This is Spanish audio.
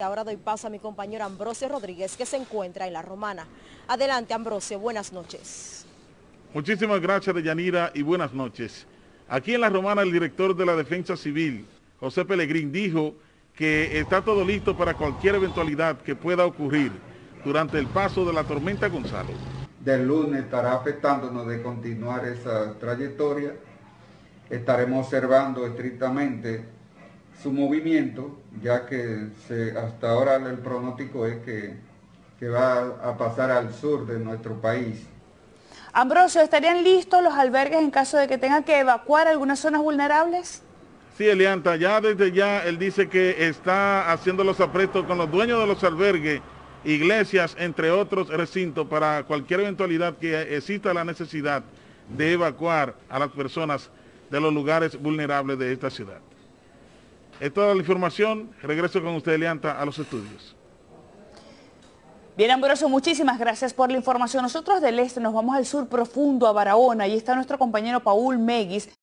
Ahora doy paso a mi compañero Ambrosio Rodríguez, que se encuentra en La Romana. Adelante, Ambrosio, buenas noches. Muchísimas gracias, Deyanira, y buenas noches. Aquí en La Romana, el director de la Defensa Civil, José Pelegrín, dijo que está todo listo para cualquier eventualidad que pueda ocurrir durante el paso de la tormenta Gonzalo. Del lunes estará afectándonos de continuar esa trayectoria. Estaremos observando estrictamente su movimiento, ya que hasta ahora el pronóstico es que, que va a pasar al sur de nuestro país. Ambrosio, ¿estarían listos los albergues en caso de que tengan que evacuar algunas zonas vulnerables? Sí, Elianta, ya desde ya él dice que está haciendo los aprestos con los dueños de los albergues, iglesias, entre otros recintos, para cualquier eventualidad que exista la necesidad de evacuar a las personas de los lugares vulnerables de esta ciudad. Es toda la información. Regreso con usted, Elianta, a los estudios. Bien, Ambrosio, muchísimas gracias por la información. Nosotros del este nos vamos al sur profundo, a Barahona. Ahí está nuestro compañero Paul Meguis.